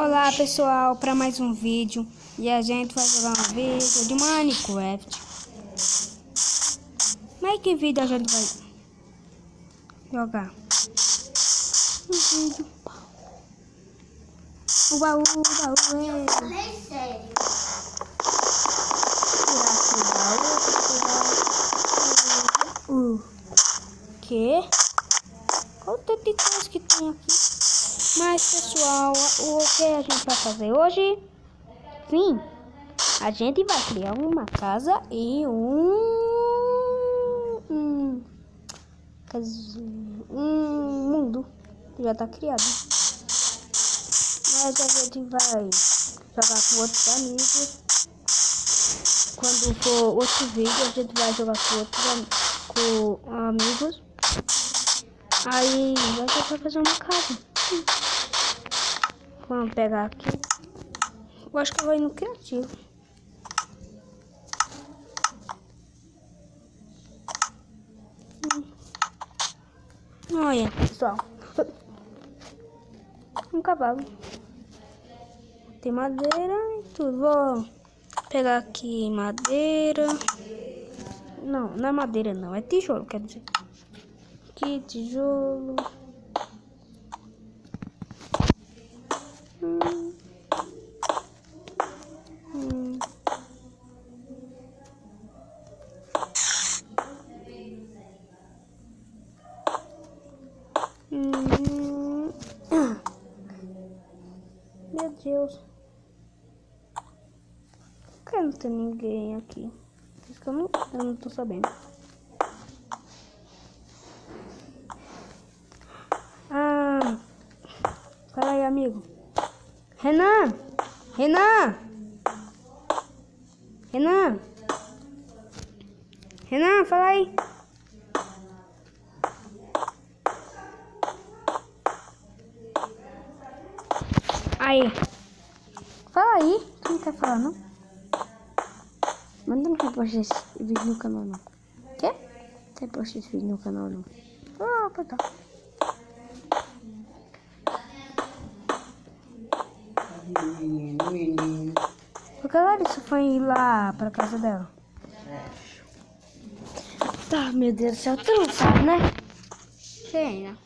Olá pessoal, para mais um vídeo e a gente vai jogar um vídeo de Minecraft. Mas que vídeo a gente vai jogar? Um vídeo. O baú, o baú é. Falei sério. Tirar aqui o baú, pessoal. O quê? Qual o tanto de coisa que tem aqui? Mas pessoal, o que a gente vai fazer hoje? Sim, a gente vai criar uma casa e um, um, um mundo já está criado. Mas a gente vai jogar com outros amigos. Quando for outro vídeo, a gente vai jogar com outros com amigos. Aí a gente vai fazer uma casa. Vamos pegar aqui. Eu acho que eu vou ir no criativo. Hum. Olha, pessoal. Um cavalo. Tem madeira e tudo. Vou pegar aqui madeira. Não, não é madeira não. É tijolo, quer dizer. Aqui, tijolo. Meu Deus. Por que não tem ninguém aqui? Isso que eu não, eu não tô sabendo. Ah. Fala aí, amigo. Renan! Renan! Renan! Renan, fala aí. Aí. Fala aí. Tu não quer falar, não? Manda não quer postar esse vídeo no canal, não. Quer? Quer postar esse vídeo no canal, não? Ah, tá. Por que a Larissa foi ir lá pra casa dela? Tá, meu Deus do céu, tu não sabe, né? Quem?